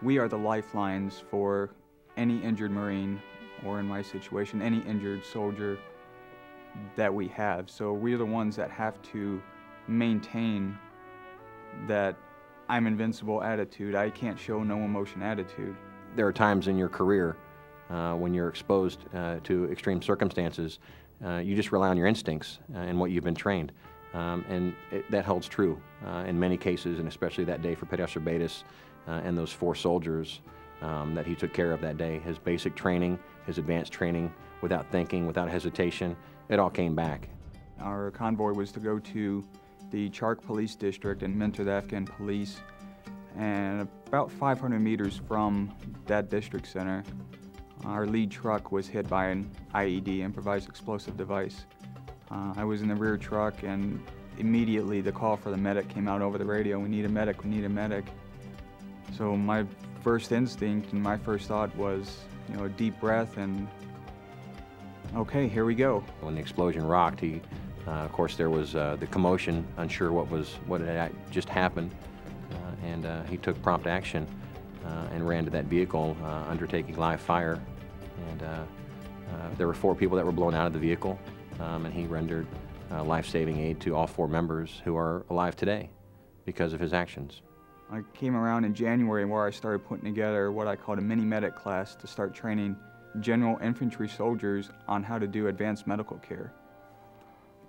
We are the lifelines for any injured Marine, or in my situation, any injured soldier that we have. So we're the ones that have to maintain that I'm invincible attitude. I can't show no emotion attitude. There are times in your career uh, when you're exposed uh, to extreme circumstances, uh, you just rely on your instincts uh, and what you've been trained. Um, and it, that holds true uh, in many cases, and especially that day for Officer Baidas uh, and those four soldiers um, that he took care of that day. His basic training, his advanced training, without thinking, without hesitation, it all came back. Our convoy was to go to the Charkh Police District and mentor the Afghan police. And about 500 meters from that district center, our lead truck was hit by an IED, improvised explosive device. Uh, I was in the rear truck and immediately the call for the medic came out over the radio. We need a medic, we need a medic. So my first instinct and my first thought was, you know, a deep breath and okay, here we go. When the explosion rocked, he, uh, of course, there was uh, the commotion, unsure what was what had just happened, uh, and uh, he took prompt action uh, and ran to that vehicle, uh, undertaking live fire. And there were four people that were blown out of the vehicle, um, and he rendered life-saving aid to all four members who are alive today because of his actions. I came around in January where I started putting together what I called a mini medic class to start training general infantry soldiers on how to do advanced medical care.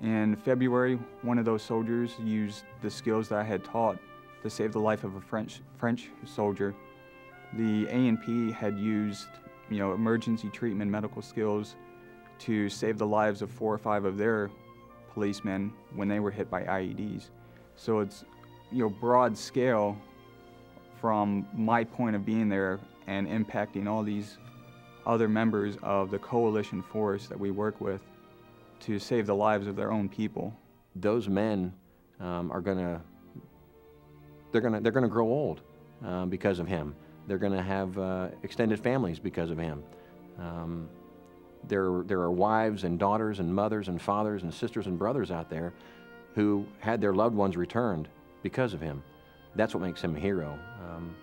In February, one of those soldiers used the skills that I had taught to save the life of a French, French soldier. The ANP had used you know, emergency treatment medical skills to save the lives of four or five of their policemen when they were hit by IEDs. So it's you know broad scale from my point of being there and impacting all these other members of the coalition force that we work with to save the lives of their own people. Those men um, are to they're to they're to grow old uh, because of him. They're to have uh, extended families because of him. Um, there there are wives and daughters and mothers and fathers and sisters and brothers out there who had their loved ones returned because of him. That's what makes him a hero. Um,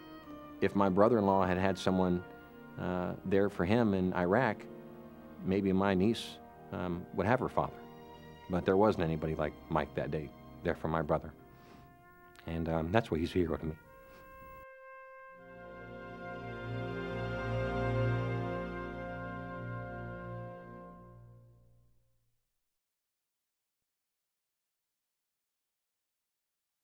if my brother-in-law had had someone uh, there for him in Iraq, maybe my niece um, would have her father. But there wasn't anybody like Mike that day there for my brother. And um, that's why he's a hero to me.